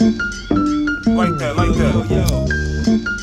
Like that, like that. Yo.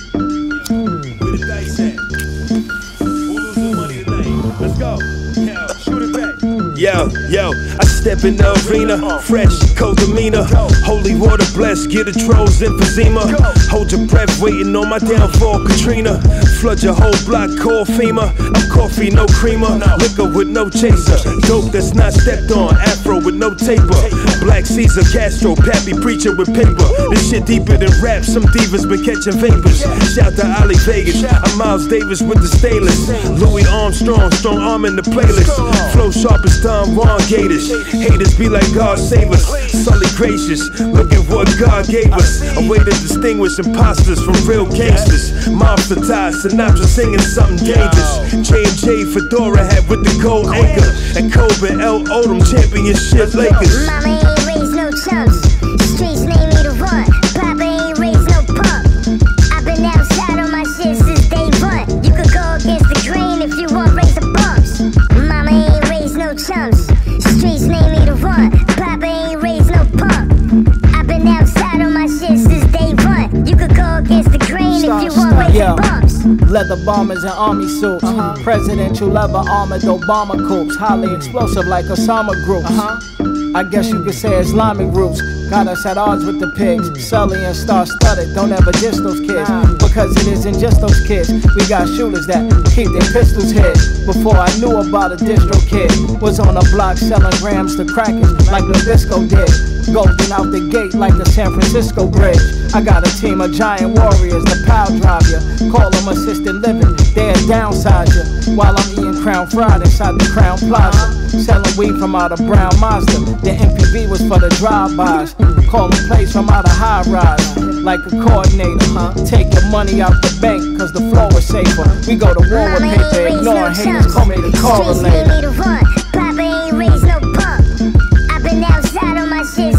Yo, yo, I step in the arena, fresh, cold demeanor. Holy water blessed, get a trolls emphysema. Hold your breath, waiting on my downfall, Katrina. Flood your whole block, call FEMA. I'm coffee, no creamer. Liquor with no chaser. Dope that's not stepped on, afro with no taper. Black Caesar, Castro, Pappy preacher with paper. This shit deeper than rap, some divas been catching vapors. Shout to Ali Vegas, I'm Miles Davis with the stainless. Louis Armstrong, strong arm in the playlist. Flow sharp as Don Juan Gators. Haters be like God save us. Sully gracious, look at what God gave us. A way to distinguish imposters from real gangsters. Mobster ties, Sinatra singing something dangerous. J&J Fedora hat with the gold anchor. And Kobe L. Odom championship Lakers. Ain't raised no chumps. The grain if you want raise Yeah. Leather bombers and army suits. Uh-huh. Presidential leather armored Obama coops. Highly explosive like Osama groups. Uh-huh. I guess you could say Islamic roots. Got us at odds with the pigs. Sully and Star Studded. Don't ever diss those kids. Because it isn't just those kids. We got shooters that keep their pistols hid. Before I knew about a distro kid. Was on a block selling grams to crackers like Nabisco did. Golden out the gate like the San Francisco Bridge. I got a team of giant warriors that power drive ya. Call them assisted living, they'll downsize ya. While I'm eating Crown Fried inside the Crowne Plaza. Selling weed from out of Brown Monster. The MPV was for the drive-bys. Calling plays from out of high rise. Like a coordinator, huh? Take your money out the bank, cause the floor is safer. We go to war with paper, ignoring haters, call me the correlator. Papa ain't raised no punk. I've been outside on my shit